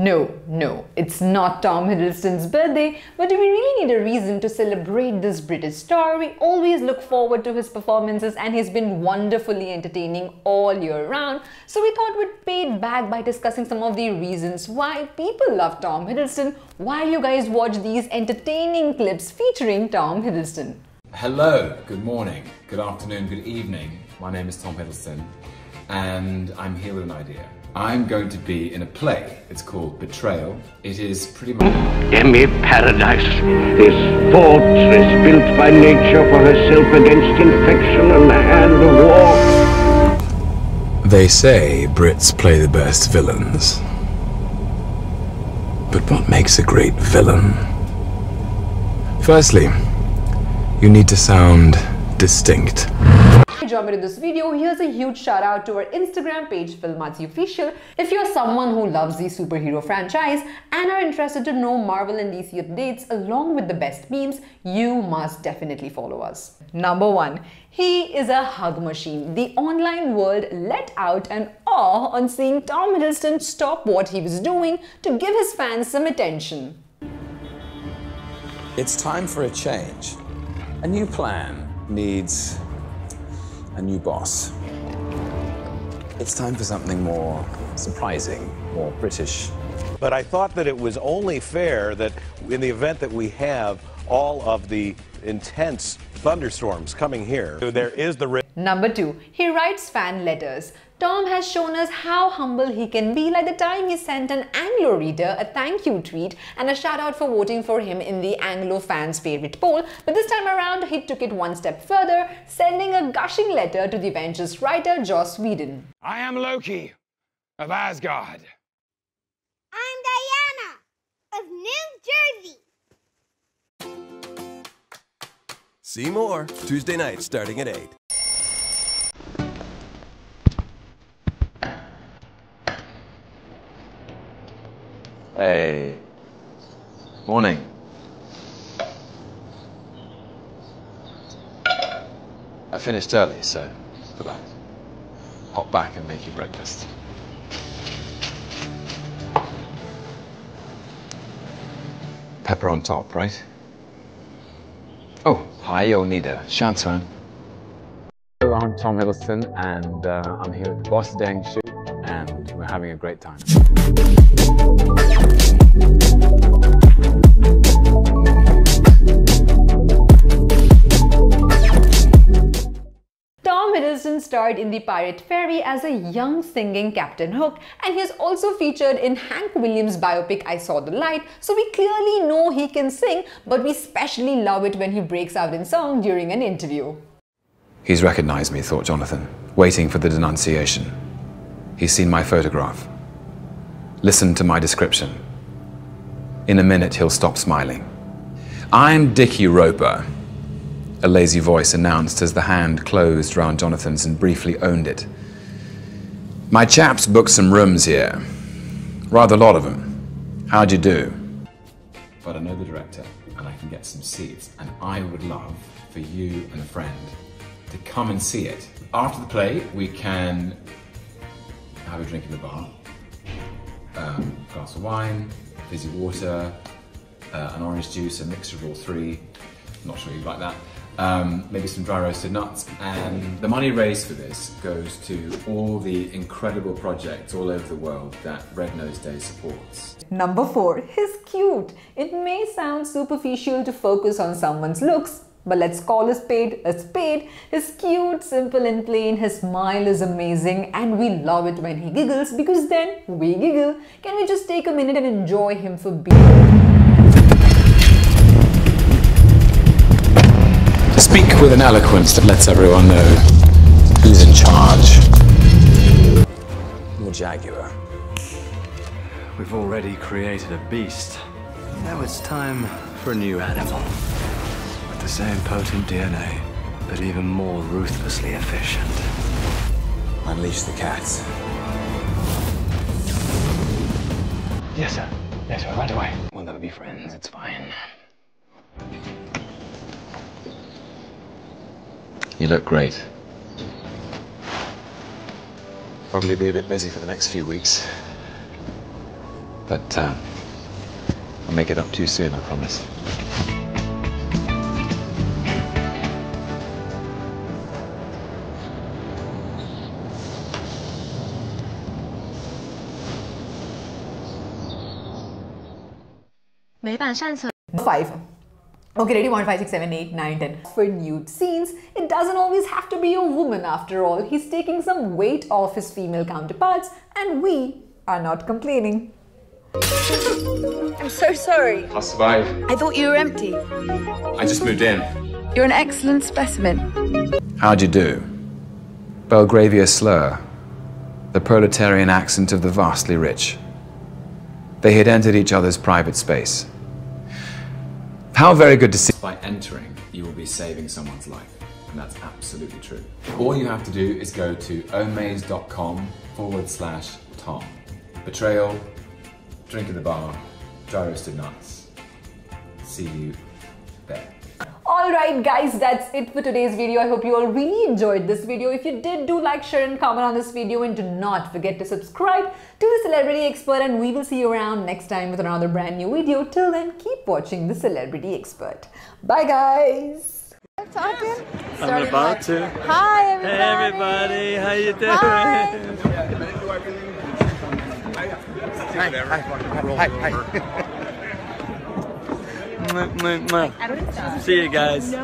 No, no, it's not Tom Hiddleston's birthday, but do we really need a reason to celebrate this British star? We always look forward to his performances and he's been wonderfully entertaining all year round. So we thought we'd pay it back by discussing some of the reasons why people love Tom Hiddleston while you guys watch these entertaining clips featuring Tom Hiddleston. Hello, good morning, good afternoon, good evening. My name is Tom Hiddleston and I'm here with an idea. I'm going to be in a play. It's called Betrayal. It is pretty much. Demi Paradise, this fortress built by nature for herself against infection and the hand of war. They say Brits play the best villains. But what makes a great villain? Firstly, you need to sound distinct jump into this video, here's a huge shout out to our Instagram page, Filmonger Official. If you're someone who loves the superhero franchise and are interested to know Marvel and DC updates along with the best memes, you must definitely follow us. Number one, he is a hug machine. The online world let out an awe on seeing Tom Hiddleston stop what he was doing to give his fans some attention. It's time for a change. A new plan needs a new boss. It's time for something more surprising, more British. But I thought that it was only fair that in the event that we have all of the intense thunderstorms coming here, there is the risk. Number two, he writes fan letters. Tom has shown us how humble he can be like the time he sent an Anglo reader a thank you tweet and a shout out for voting for him in the Anglo fans favorite poll. But this time around, he took it one step further, sending a gushing letter to the Avengers writer Joss Whedon. I am Loki of Asgard. See more Tuesday night starting at 8. Hey. Morning. I finished early, so that. Hop back and make you breakfast. Pepper on top, right? Oh, hi, Onida. Hello, I'm Tom Hiddleston, and uh, I'm here at the Bosideng shoot, and we're having a great time. Starred in The Pirate Fairy as a young singing Captain Hook and he also featured in Hank Williams' biopic I Saw the Light so we clearly know he can sing but we especially love it when he breaks out in song during an interview. He's recognized me, thought Jonathan, waiting for the denunciation. He's seen my photograph. Listened to my description. In a minute, he'll stop smiling. I'm Dickie Roper, a lazy voice announced as the hand closed round Jonathan's and briefly owned it. My chap's booked some rooms here. Rather a lot of them. How'd you do? But I know the director, and I can get some seats, and I would love for you and a friend to come and see it. After the play, we can have a drink in the bar, um, a glass of wine, fizzy water, uh, an orange juice, a mixture of all three. Not sure you'd like that um, maybe some dry roasted nuts. And the money raised for this goes to all the incredible projects all over the world that Red Nose Day supports. Number four, he's cute. It may sound superficial to focus on someone's looks, but let's call a spade a spade. He's cute, simple and plain, his smile is amazing and we love it when he giggles because then we giggle. Can we just take a minute and enjoy him for being Speak with an eloquence that lets everyone know who's in charge. The Jaguar. We've already created a beast. Now it's time for a new animal. With the same potent DNA, but even more ruthlessly efficient. Unleash the cats. Yes, sir. Yes, sir. Right away. We'll never be friends. It's fine. You look great. Probably be a bit busy for the next few weeks. But uh, I'll make it up to you soon, I promise. Five. Okay, ready? One, five, six, seven, eight, nine, ten. For nude scenes, it doesn't always have to be a woman after all. He's taking some weight off his female counterparts, and we are not complaining. I'm so sorry. I'll survive. I thought you were empty. I just moved in. You're an excellent specimen. How'd you do? Belgravia slur, the proletarian accent of the vastly rich. They had entered each other's private space. How very good to see. By entering, you will be saving someone's life. And that's absolutely true. All you have to do is go to omaze.com forward slash Tom. Betrayal, drink at the bar, dry roasted nuts. See you there. Alright guys, that's it for today's video. I hope you all really enjoyed this video. If you did, do like, share and comment on this video and do not forget to subscribe to The Celebrity Expert and we will see you around next time with another brand new video. Till then, keep watching The Celebrity Expert. Bye guys! Talking? I'm about to. Hi everybody. Hey everybody, how you doing? Hi. Hi, hi, hi. Mwah, mwah, mwah. See you guys.